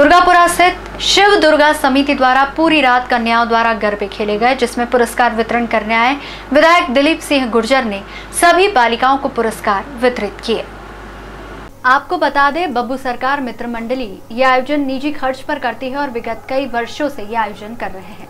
दुर्गापुरा स्थित शिव दुर्गा समिति द्वारा पूरी रात कन्याओं द्वारा गरबे खेले गए, जिसमें पुरस्कार वितरण करने आए विधायक दिलीप सिंह गुर्जर ने सभी बालिकाओं को पुरस्कार वितरित किए। आपको बता दें, बब्बू सरकार मित्र मंडली ये आयोजन निजी खर्च पर करती है और विगत कई वर्षों से ये आयोजन कर रहे हैं।